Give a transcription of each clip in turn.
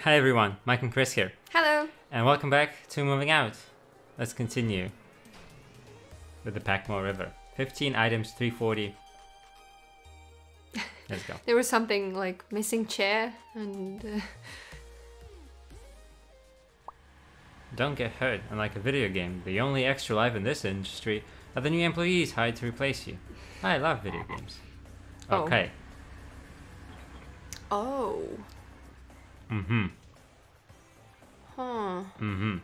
Hi everyone, Mike and Chris here, Hello. and welcome back to Moving Out. Let's continue with the Packmore River. 15 items, 340. Let's go. There was something like missing chair and uh, Don't get hurt, unlike a video game. The only extra life in this industry are the new employees hired to replace you. I love video games. Oh. Okay. oh, Mm-hmm. huh. Mm-hmm.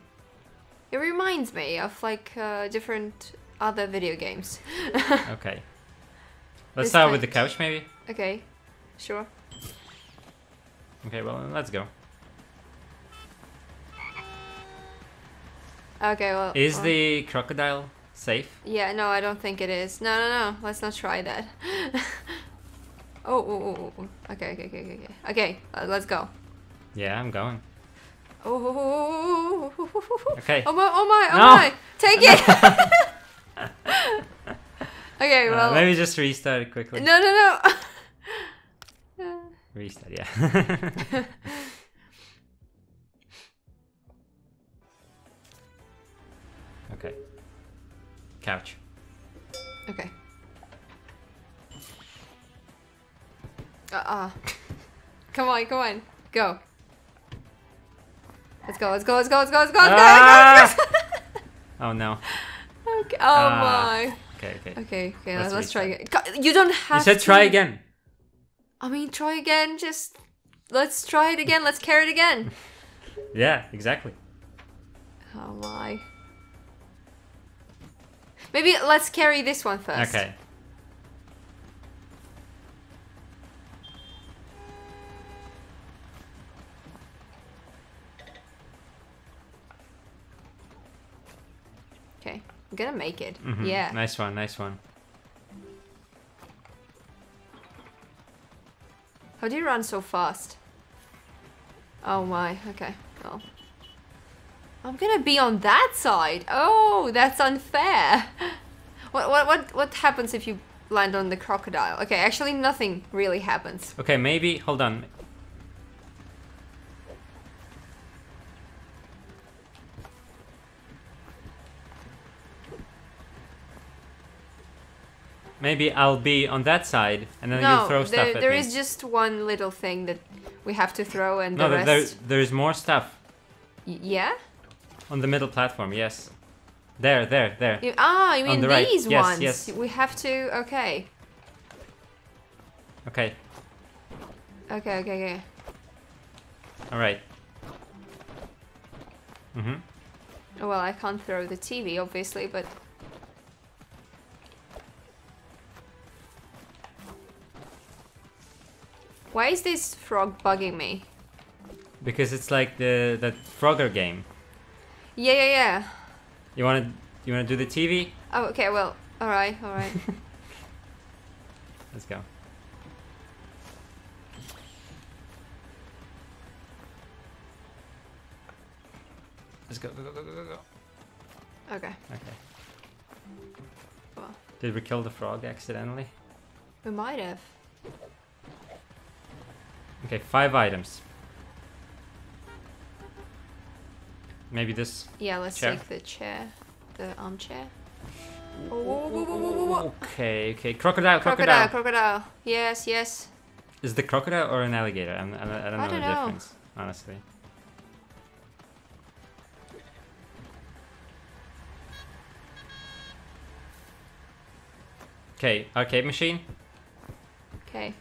It reminds me of like uh, different other video games. Okay. Let's This start with the couch, maybe? okay, sure. Okay, well, let's go. Okay, well. Is well- the crocodile safe? Yeah, no, I don't think it is. No, no, no. Let's not try that. oh, oh, oh, oh, oh. Okay, okay, okay, okay, okay. Okay, uh, let's go. Yeah, I'm going. Oh, Okay. oh my, oh my, oh No. my. Take it. okay, Uh, well. maybe just restart it quickly. No, no, no. Restart, yeah. okay. Couch. okay. Uh-uh. Come on, come on. Go. Let's go, let's go, let's go, let's go, let's go, let's go, let's go, go. Oh no. Okay. Oh Ah. my. Okay, okay. Okay, okay, Let's let's, let's try again. God, You don't have You said to. try again. I mean, try again. Just let's try it again. Let's carry it again. Yeah, exactly. Oh my. Maybe let's carry this one first. Okay. Okay, I'm gonna make it. Mhm. Yeah. Nice one, nice one. How do you run so fast? Oh my. Okay. Well. I'm gonna be on that side. Oh, that's unfair. What what what what happens if you land on the crocodile? Okay, actually nothing really happens. Okay, maybe hold on. Maybe I'll be on that side and then no, you throw stuff there, at there me. is just one little thing that we have to throw, and no, the there, there, there's more stuff Y- yeah. on the middle platform. Yes, there, there, there. You, ah, you On mean the these Yes, ones? yes. yes. We have to. Okay. Okay, Okay. Okay. Okay. all right. Mhm. Oh, well, I can't throw the TV, obviously, but why is this frog bugging me? Because it's like the that Frogger game. Yeah, yeah, yeah. You wanna you wanna do the TV? Oh, okay. Well, all right, all right. Let's go. Let's go, go, go, go, go, go, go. okay. Okay. Well, Did we kill the frog accidentally? we might have. Okay, five items. Maybe this. Yeah, let's Chair. take the chair, the armchair. Oh, whoa, whoa, whoa, whoa, whoa, whoa. Okay, okay. Crocodile, Crocodile, crocodile. crocodile. Yes, yes. Is the crocodile or an alligator? I'm, I'm, I don't know I don't the know. difference, honestly. Okay, arcade machine. Okay.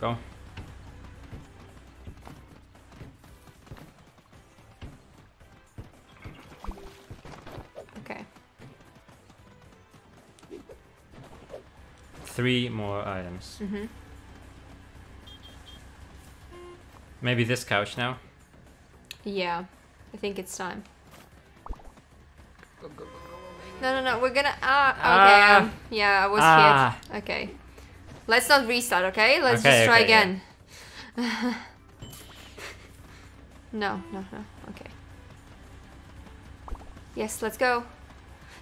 Go. Okay. Three more items. Mhm. Maybe this couch now. Yeah, I think it's time. No, no, no. We're gonna. Ah, okay. Ah. Um, yeah, I was Ah. hit. Okay. Let's not restart. Okay. Let's Okay, just try okay, yeah. again. no, no, no. Okay. Yes, let's go.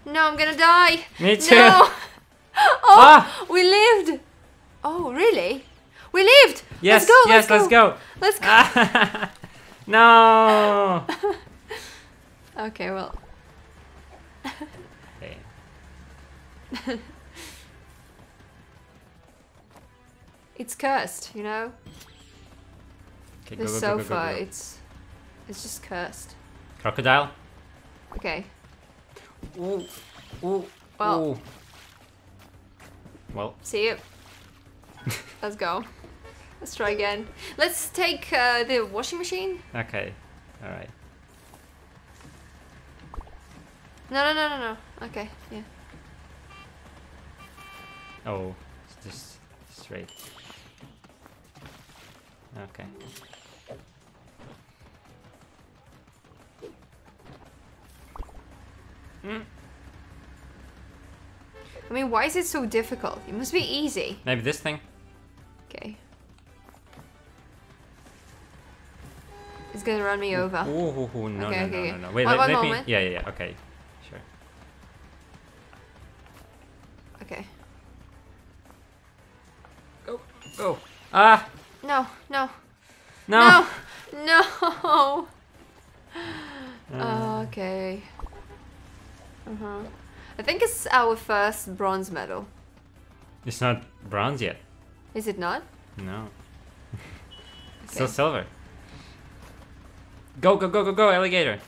No, I'm gonna die. Me too. No. oh, Ah! we lived. Oh, really? We lived. Yes, let's go. yes, let's go. Let's go. no. Okay, well. It's cursed, you know? Okay, go, This go, go, sofa, it's it's just cursed. Crocodile. Okay. Ooh. Ooh. Well- Ooh. Well, See you. Let's go. Let's try again. Let's take uh, the washing machine. okay. All right. No, no, no, no, no. Okay, yeah. Oh, it's just straight. Okay. Mm, I mean, why is it so difficult? It must be easy. maybe this thing. Okay. It's gonna run me over. Ooh, ooh, ooh, no, Okay, no, okay, no, no, no. Wait, One- let, one let me. moment. Yeah, yeah, yeah. Okay, sure. Okay. Go, go. Ah, No, no, no. no, no. Uh, okay. Uh huh. I think it's our first bronze medal. It's not bronze yet. Is it not? No. Still silver. Go, go, go, go, go, alligator.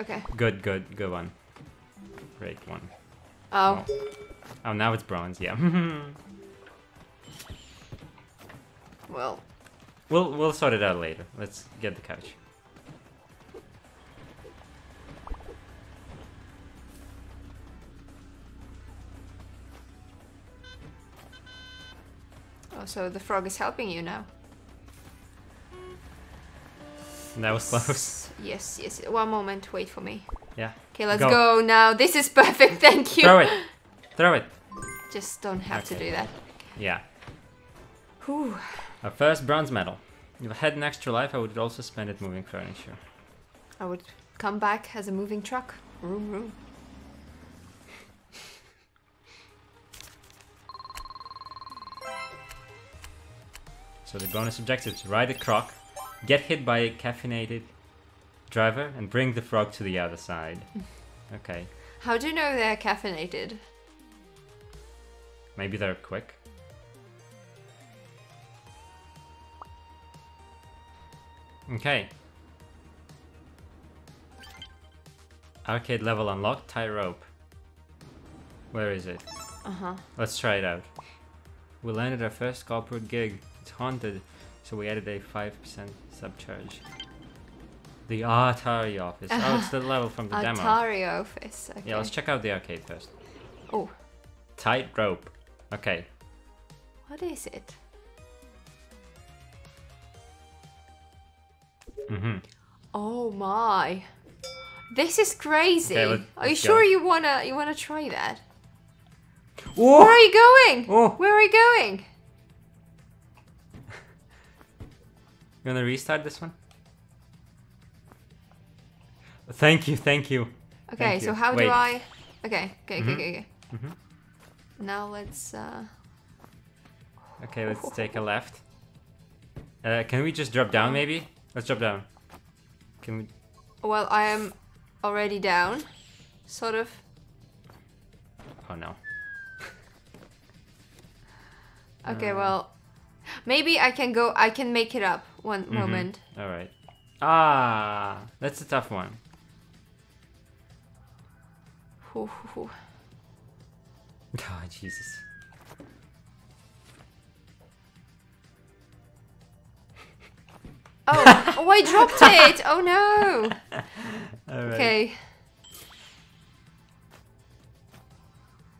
Okay. Good, good, good one. Great one. Oh. Oh, now it's bronze. Yeah. Well. we'll we'll sort it out later. Let's get the couch. Oh, so the frog is helping you now. That was close. Yes, yes. One moment. Wait for me. Yeah. Okay, let's Go. go, now. This is perfect. Thank you. Throw it. Throw it. Just don't have to do that. Yeah. Whew. Our first bronze medal. If I had an extra life, I would also spend it moving furniture. I would come back as a moving truck. Room, room. So the bonus objectives: ride a croc, get hit by a caffeinated driver, and bring the frog to the other side. Okay. How do you know they're caffeinated? Maybe they're quick. Okay. Arcade level unlocked, tight rope. Where is it? Uh huh. Let's try it out. We landed our first corporate gig. It's haunted, so we added a 5% subcharge. The Atari office. Oh, it's the level from the demo. Atari office. Okay. Yeah, let's check out the arcade first. Oh, Tight rope. Okay. what is it? Mm-hmm. Oh my. This is crazy. Okay, let- are you let's sure go. you wanna you wanna try that? Oh! Where are you going? Oh! Where are you going? You wanna restart this one? Thank you, thank you. Okay, Thank so you. how Wait. do I? Okay, okay, okay, Mhm. okay, okay. Mhm. Now let's. uh Okay, let's take a left. Uh, can we just drop down maybe? Let's jump down. Can we? Well, I am already down, sort of. Oh no. Okay, Uh. well, maybe I can go. I can make it up. One Mhm. moment. All right. Ah, that's a tough one. Oh Jesus. Oh, oh, I dropped it. Oh no. Right. Okay.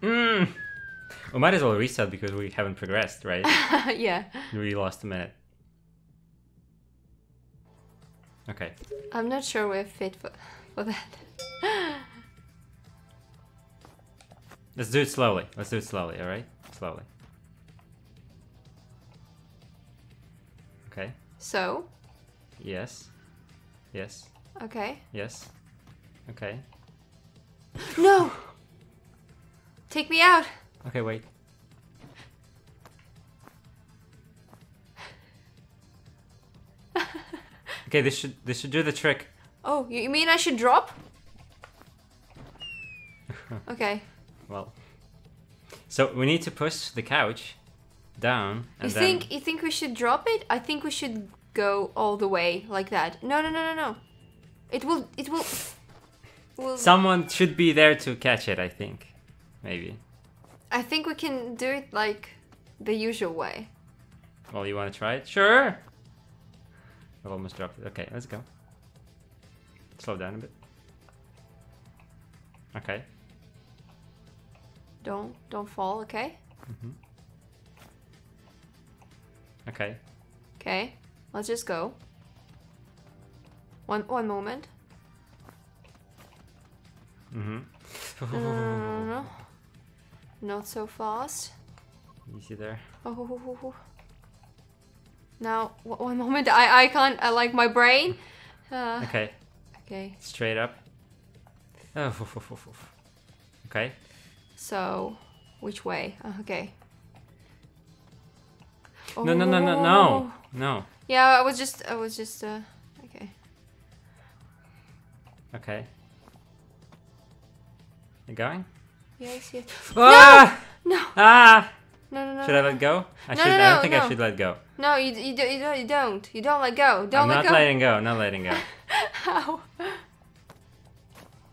Mm. We might as well reset because we haven't progressed, right? yeah. we lost a minute. Okay. I'm not sure we're fit for for that. Let's do it slowly. Let's do it slowly, alright? Slowly. Okay. So, Yes. Yes. Okay. Yes. Okay. No! Take me out! Okay, wait. okay, this should this should do the trick. Oh, you mean I should drop? okay. Well. So we need to push the couch down. you think you think we should drop it? I think we should go all the way like that. No, no, no, no, no. It will. It will. will someone should be there to catch it, I think. Maybe. I think we can do it like the usual way. Well, you want to try it? Sure. I've almost dropped it. Okay, let's go. Slow down a bit. Okay. Don't don't fall. Okay. Mm-hmm. Okay. Okay. Let's just go. One one moment. Mm-hmm. No, no, no, no, no. Not so fast. Easy there. Oh. Now, one moment. I, I can't. I like my brain. Uh, Okay. okay. Straight up. Oh, Okay. So, which way? Uh, No, no, no, no, no. Oh. No. Yeah, I was just. I was just. Uh, okay. Okay. You going? Yes, yes. Ah! No, Ah! no, no, no. Should I let go? I No, should. no, I don't think I should let go. No, you, you, don't, you don't. You don't. You don't let go. Don't I'm let not go. letting go. Not letting go. How?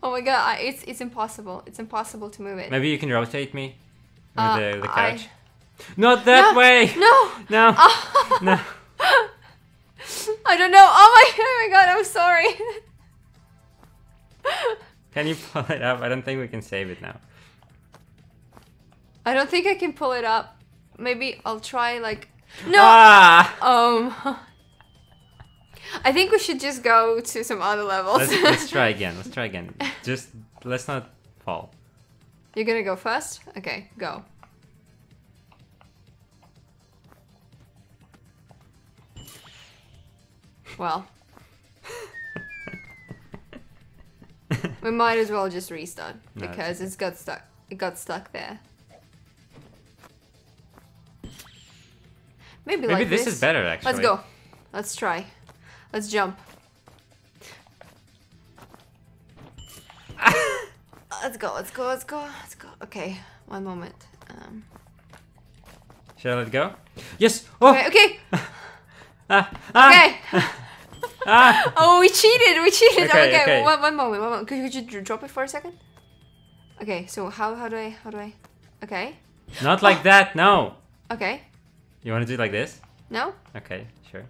Oh my god! I, it's it's impossible. It's impossible to move it. Maybe you can rotate me with Uh, the, the I- couch. Not that No, way. No. No. no. I don't know. Oh my, oh my god! I'm sorry. Can you pull it up? I don't think we can save it now. I don't think I can pull it up. Maybe I'll try like. No. Ah! Um. I think we should just go to some other levels. Let's, let's try again. Let's try again. Just let's not fall. You're gonna go first? Okay, go. Well. we might as well just restart No, it's because it's got stuck. It got stuck there. Maybe, Maybe like this, is better actually. Let's go. Let's try. Let's jump. let's go. Let's go. Let's go. Let's go. Okay, one moment. Um, Should I let go? Yes. Oh. okay. Okay. Ah. Ah. Okay. Ah. Oh, we cheated. We cheated. Okay, Okay. okay. One, one moment. One moment. Could, could you drop it for a second? Okay. So how how do I how do I? Okay. Not like that. No. Okay. You want to do it like this? No. Okay. Sure.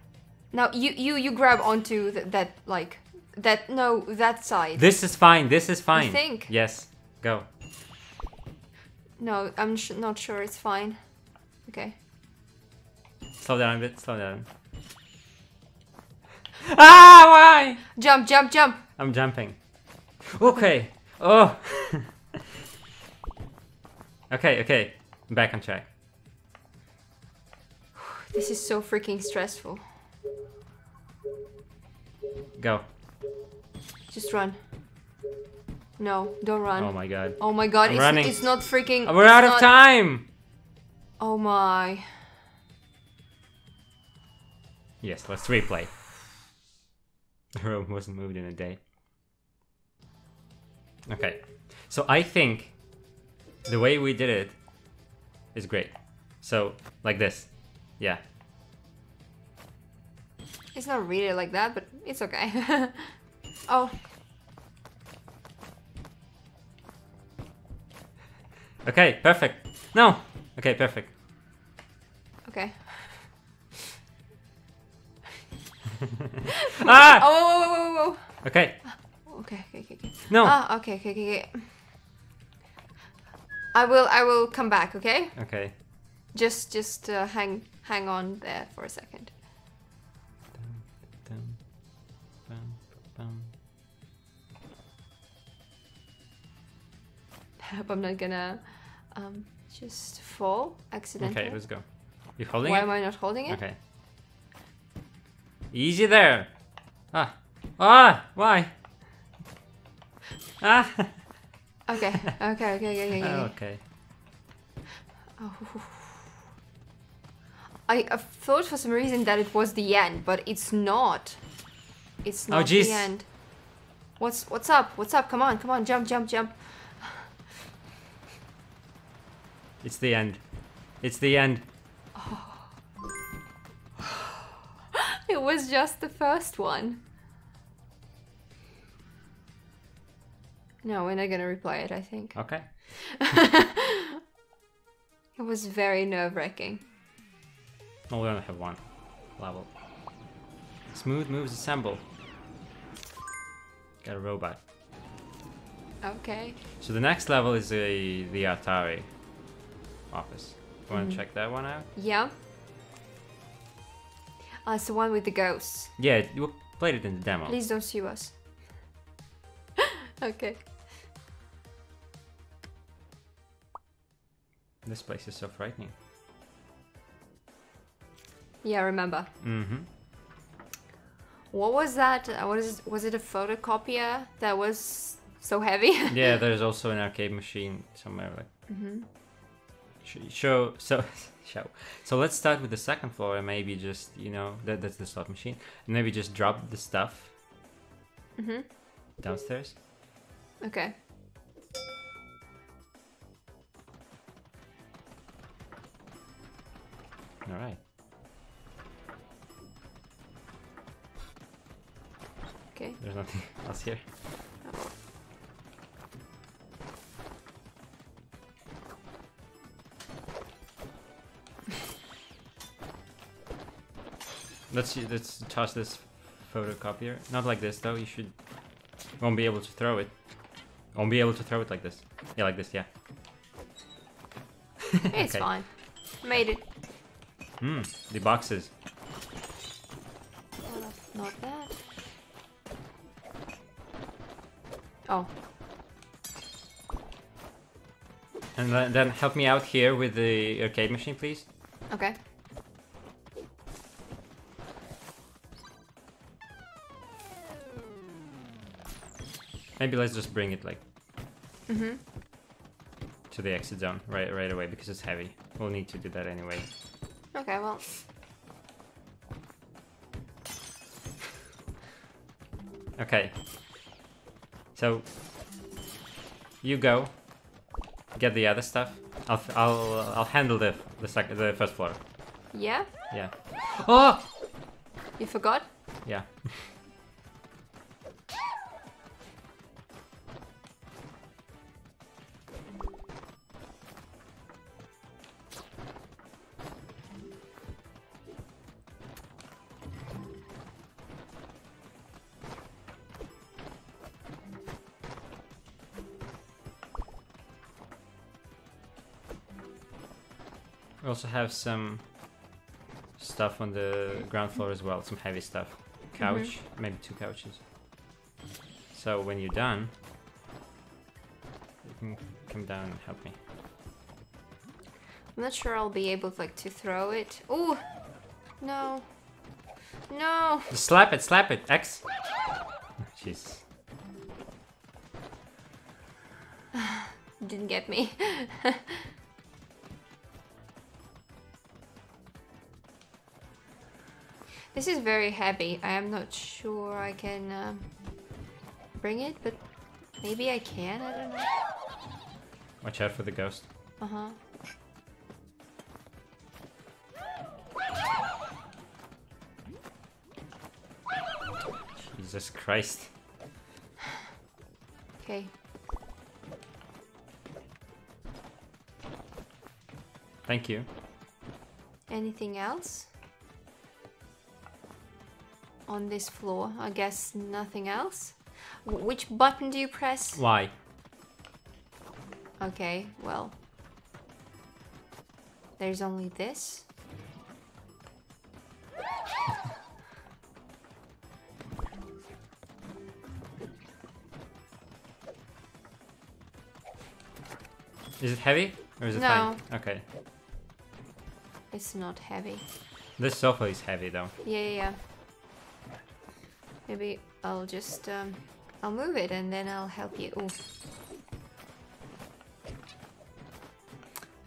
Now you you you grab onto th- that like that no that side. This is fine. This is fine. think? Yes. Go. No, I'm sh- not sure it's fine. Okay. Slow down a bit. Slow down. Ah! Why? Jump, jump, jump. I'm jumping. Okay. Oh. okay. Okay. I'm back on track. This is so freaking stressful. Go. Just run. No, don't run. Oh my god. Oh my god, I'm it's, running. it's not freaking. We're it's out of time. Oh my. Yes. Let's replay. The room wasn't moved in a day. Okay. So I think the way we did it is great. So like this. Yeah. It's not really like that, but it's okay. oh, Okay. Perfect. No. Okay. Perfect. okay. Ah. Oh, whoa, whoa, whoa, whoa, Okay. whoa. Okay, okay, okay, okay. No. Ah, okay, okay, okay, okay. I will, I will come back. Okay. Okay. Just, just uh, hang, hang on there for a second. Bum. Hope I'm not gonna, um, just fall accidentally. Okay. Let's go. You holding Why it? Why am I not holding it? Okay. Easy there. Ah. Ah. Why? Ah. Okay, okay, okay, okay, okay. okay. okay. Oh. I, thought for some reason that it was the end, but it's not. it's Oh, not jeez. the end. What's what's up? What's up? Come on, come on, jump, jump, jump. It's the end. It's the end. Was just the first one. No, we're not gonna replay it, I think. Okay. It was very nerve wracking. Well, we only have one level. Smooth moves assemble. Got a robot. Okay. So the next level is the the Atari office. You want to Mhm. check that one out? Yeah. Uh, it's the one with the ghosts. Yeah, you played it in the demo. Please don't sue us. okay. This place is so frightening. Yeah, remember. Mm-hmm. What was that? Uh, What is? Was it a photocopier that was so heavy? Yeah, there's also an arcade machine somewhere. Like, hmm sh- show so show. So let's start with the second floor and maybe just you know that that's the slot machine and maybe just drop the stuff hmm downstairs. Okay. All right. Okay. There's nothing else here. Let's let's toss this photocopier. Not like this though. You should won't be able to throw it. Won't be able to throw it like this. Yeah, like this. Yeah. It's Okay. fine. Made it. Hmm. The boxes. Well, Not that. Oh, And then, then help me out here with the arcade machine, please. okay. Maybe let's just bring it like Mm-hmm. to the exit zone right right away because it's heavy. We'll need to do that anyway. Okay, well. Okay. So you go get the other stuff. I'll f- I'll I'll handle the the sec- the first floor. Yeah? Yeah. Oh You forgot? yeah. We also have some stuff on the ground floor as well, some heavy stuff. Couch, mm-hmm. maybe two couches. So when you're done, you can come down and help me. I'm not sure I'll be able like to throw it. Ooh! No. No! Just slap it, slap it, X. Jeez. Didn't get me. this is very heavy. I am not sure I can um, bring it, but maybe I can. I don't know. Watch out for the ghost. Uh huh. Jesus Christ. Okay. Thank you. Anything else? On this floor, I guess nothing else. W- which button do you press? Why? Okay, well. There's only this. Is it heavy? Or is it No. fine? Okay. It's not heavy. This sofa is heavy though. Yeah, yeah, yeah. Maybe I'll just, um, I'll move it and then I'll help you. Ooh.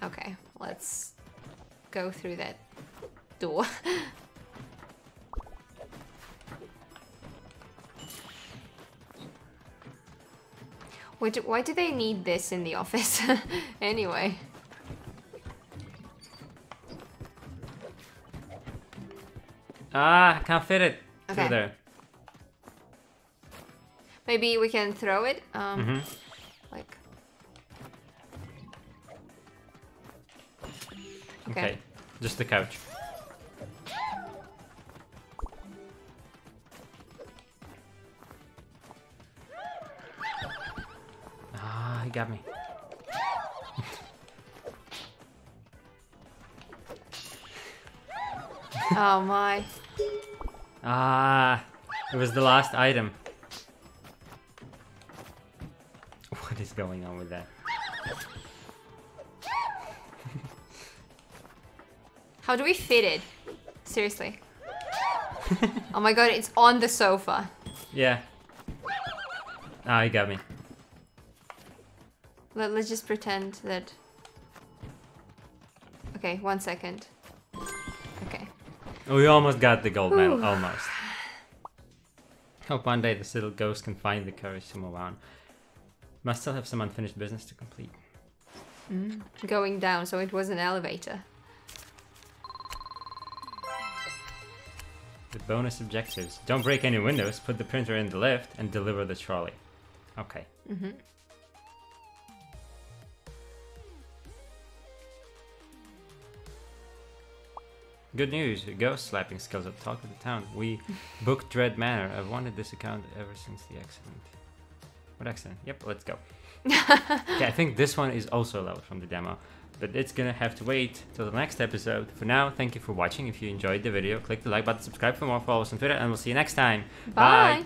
Okay, let's go through that door. Why do, why do they need this in the office? anyway. Ah, I can't fit it okay. through there. Maybe we can throw it. Um, hmm like. Okay. Okay. Just the couch. Ah, he got me. Oh my. Ah, it was the last item. What is going on with that? How do we fit it? Seriously. oh my god, it's on the sofa. Yeah. Ah, you got me. Let, let's just pretend that. Okay, one second. Okay. We almost got the gold medal, almost. Hope one day this little ghost can find the courage to move on. Must still have some unfinished business to complete. Going down, so it was an elevator. The bonus objectives. Don't break any windows, put the printer in the lift, and deliver the trolley. Okay. Mm-hmm. Good news, ghost slapping skills at Talk of the Town. We booked Dread Manor. I've wanted this account ever since the accident. What accident? Yep, let's go. okay, I think this one is also level from the demo, but it's gonna have to wait till the next episode. For now, thank you for watching. If you enjoyed the video, click the like button, subscribe for more, follow us on Twitter, and we'll see you next time. Bye.